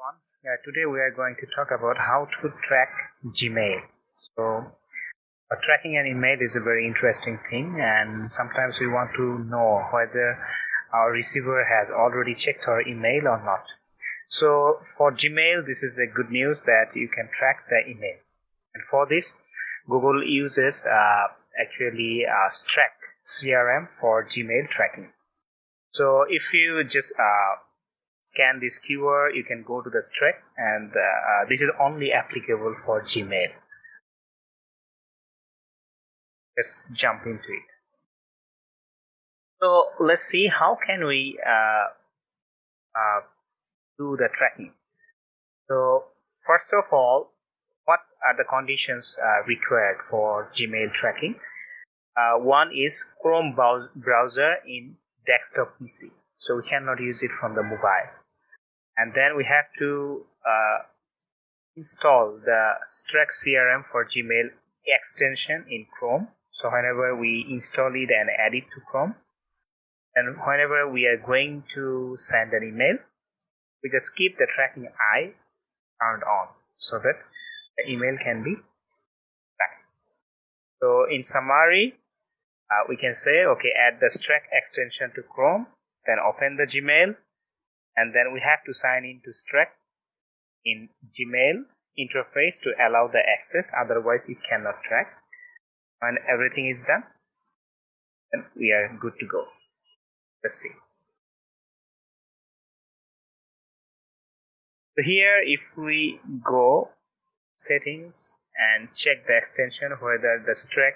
everyone. Today we are going to talk about how to track Gmail. So, uh, tracking an email is a very interesting thing, and sometimes we want to know whether our receiver has already checked our email or not. So, for Gmail, this is a good news that you can track the email. And for this, Google uses uh, actually uh, Streak CRM for Gmail tracking. So, if you just uh, scan this keyword you can go to the Streak and uh, uh, this is only applicable for gmail. Let's jump into it. So let's see how can we uh, uh, do the tracking? So first of all what are the conditions uh, required for gmail tracking? Uh, one is chrome browser in desktop pc so we cannot use it from the mobile and then we have to uh, install the Streak CRM for Gmail extension in Chrome. So whenever we install it and add it to Chrome, and whenever we are going to send an email, we just keep the tracking eye turned on so that the email can be tracked. So in summary, uh, we can say, okay, add the Streak extension to Chrome, then open the Gmail, and then we have to sign in to Streak in Gmail interface to allow the access. Otherwise it cannot track. When everything is done. Then we are good to go. Let's see. So here if we go settings and check the extension whether the Streak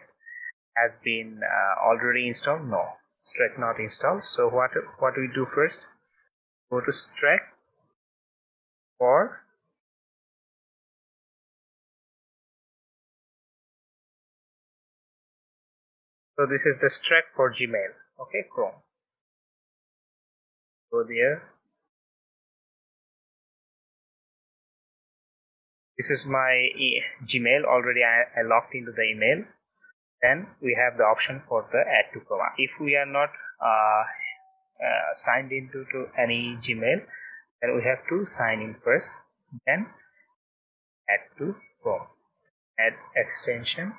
has been uh, already installed? No. Streak not installed. So what what we do first go to Streak for so this is the Streak for Gmail. Okay Chrome. Go there. This is my e Gmail. Already I, I logged into the email. Then we have the option for the add to Chrome if we are not uh, uh, signed into to any Gmail, then we have to sign in first, then add to Chrome, add extension.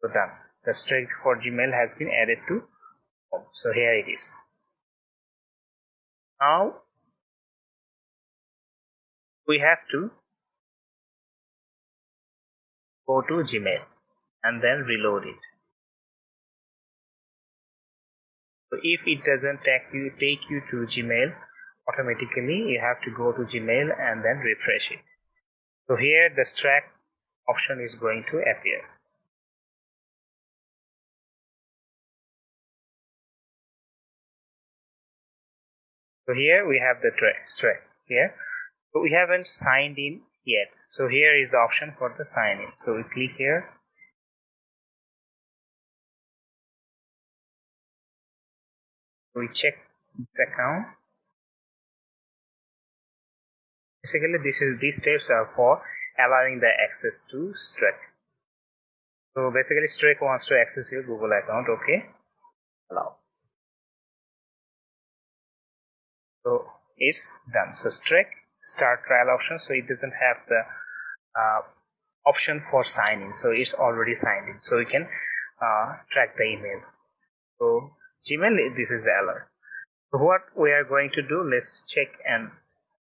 So done. The Streak for Gmail has been added to Chrome. So here it is. Now we have to go to Gmail and then reload it. So if it doesn't take you take you to gmail automatically you have to go to gmail and then refresh it. So here the Streak option is going to appear. So here we have the Streak here. But we haven't signed in yet. So here is the option for the sign in so we click here we check this account. Basically this is these steps are for allowing the access to Streak so basically Streak wants to access your Google account okay? Allow. So it's done. So Streak start trial option. So it doesn't have the uh, option for signing. So it's already signed in. So we can uh, track the email. So Gmail, this is the alert. So what we are going to do, let's check and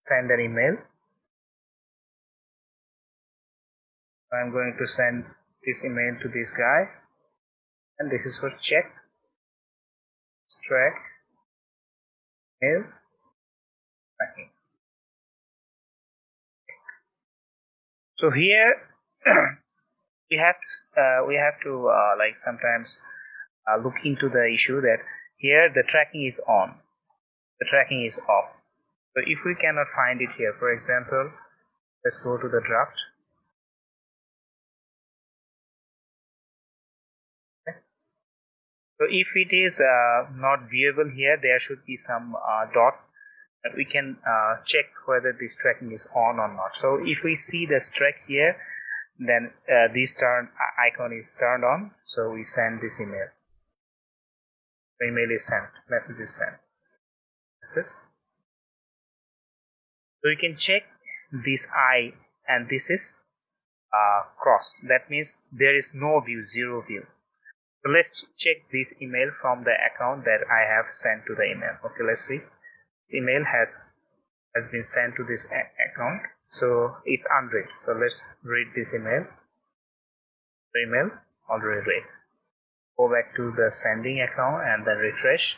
send an email. I'm going to send this email to this guy and this is for check Streak mail tracking. So here we have to, uh, we have to uh, like sometimes uh, look into the issue that here the tracking is on. The tracking is off. So if we cannot find it here for example let's go to the draft. So if it is uh, not viewable here there should be some uh, dot that we can uh, check whether this tracking is on or not. So if we see the Streak here then uh, this turn icon is turned on. So we send this email email is sent, message is sent. This is So you can check this I and this is uh, crossed. That means there is no view, zero view. So let's check this email from the account that I have sent to the email. Okay, let's see. This email has has been sent to this account, so it's unread. So let's read this email. The email already read. Go back to the sending account and then refresh.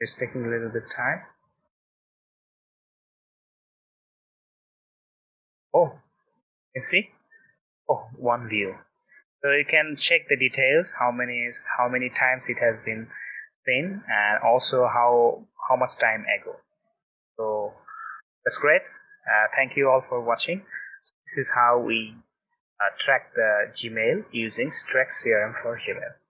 It's taking a little bit time. Oh, you see? Oh, one view. So you can check the details, how many is how many times it has been and also how how much time ago. So that's great. Uh, thank you all for watching. This is how we uh, track the Gmail using Strex CRM for Gmail.